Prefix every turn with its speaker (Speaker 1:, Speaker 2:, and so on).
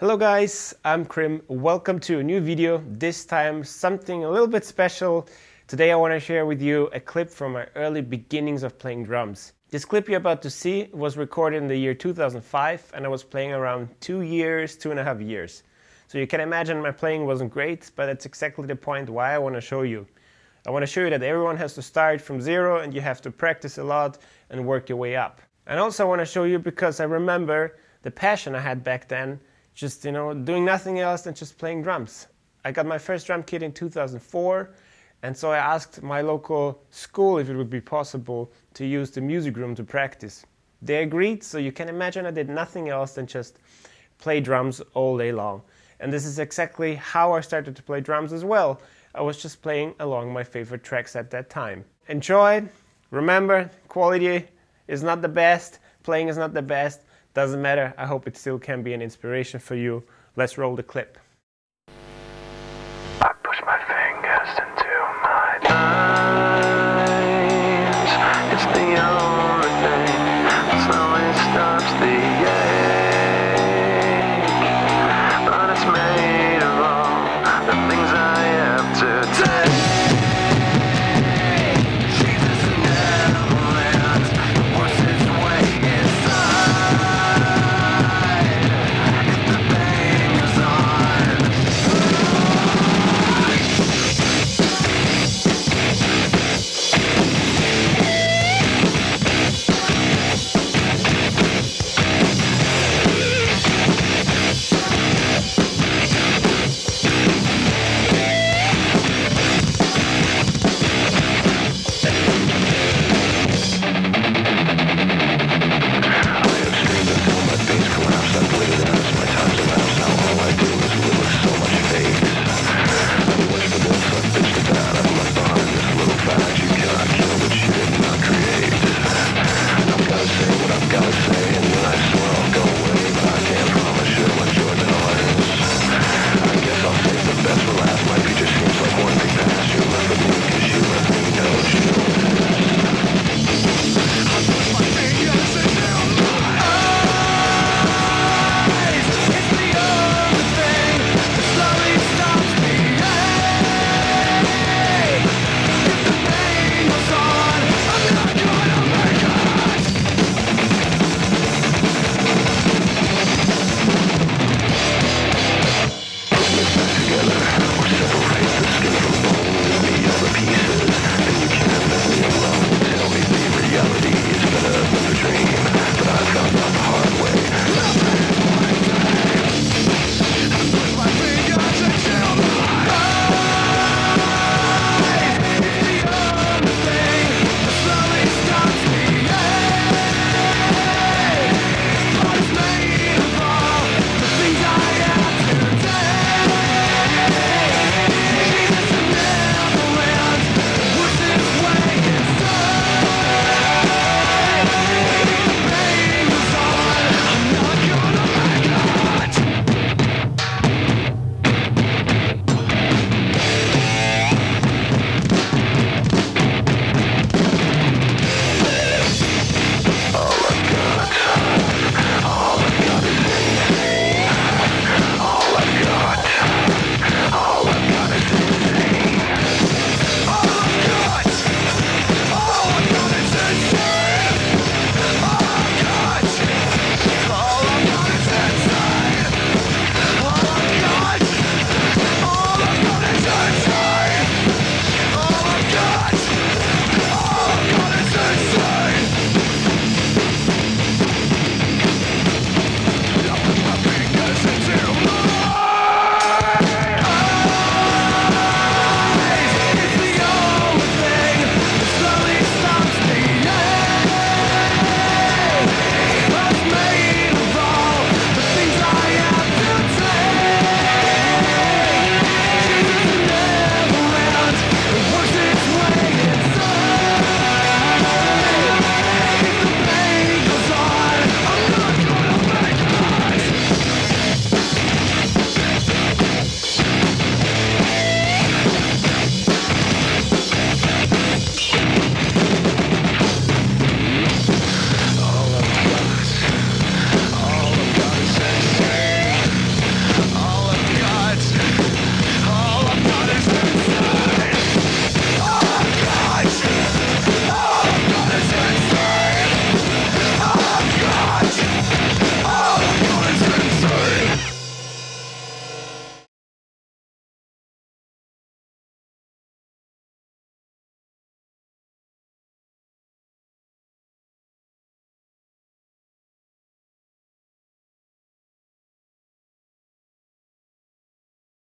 Speaker 1: Hello guys, I'm Krimh. Welcome to a new video. This time something a little bit special. Today I want to share with you a clip from my early beginnings of playing drums. This clip you're about to see was recorded in the year 2005 and I was playing around two years, two and a half years. So you can imagine my playing wasn't great, but that's exactly the point why I want to show you. I want to show you that everyone has to start from zero and you have to practice a lot and work your way up. And also I want to show you because I remember the passion I had back then just you know doing nothing else than just playing drums. I got my first drum kit in 2004 and so I asked my local school if it would be possible to use the music room to practice. They agreed, so you can imagine I did nothing else than just play drums all day long. And this is exactly how I started to play drums as well. I was just playing along my favorite tracks at that time. Enjoy. Remember, quality is not the best, playing is not the best, doesn't matter. I hope it still can be an inspiration for you. Let's roll the clip.